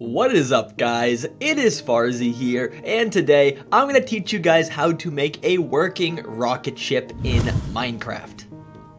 What is up guys, it is Farzy here, and today I'm going to teach you guys how to make a working rocket ship in Minecraft.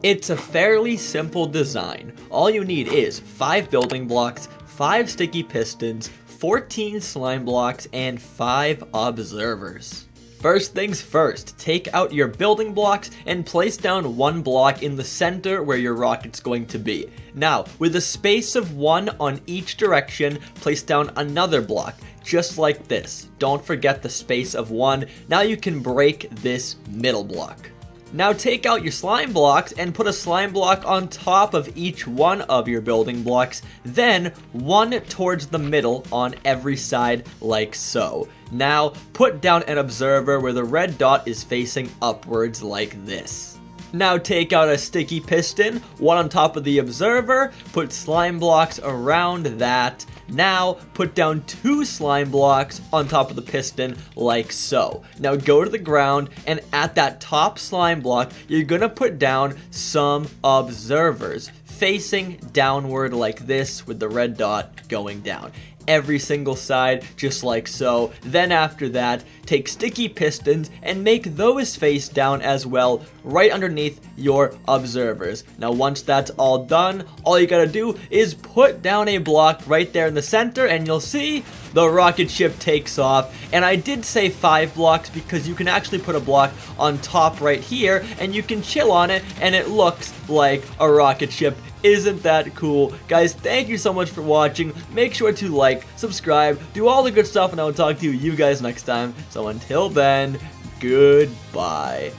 It's a fairly simple design. All you need is 5 building blocks, 5 sticky pistons, 14 slime blocks, and 5 observers. First things first, take out your building blocks and place down one block in the center where your rocket's going to be. Now, with a space of one on each direction, place down another block, just like this. Don't forget the space of one. Now you can break this middle block. Now take out your slime blocks and put a slime block on top of each one of your building blocks, then one towards the middle on every side like so. Now put down an observer where the red dot is facing upwards like this. Now take out a sticky piston, one on top of the observer, put slime blocks around that. Now put down two slime blocks on top of the piston like so. Now go to the ground and at that top slime block, you're gonna put down some observers facing downward like this with the red dot going down every single side just like so. Then after that, take sticky pistons and make those face down as well right underneath your observers. Now once that's all done, all you gotta do is put down a block right there in the center and you'll see the rocket ship takes off. And I did say five blocks because you can actually put a block on top right here and you can chill on it and it looks like a rocket ship isn't that cool? Guys, thank you so much for watching. Make sure to like, subscribe, do all the good stuff, and I will talk to you guys next time. So until then, goodbye.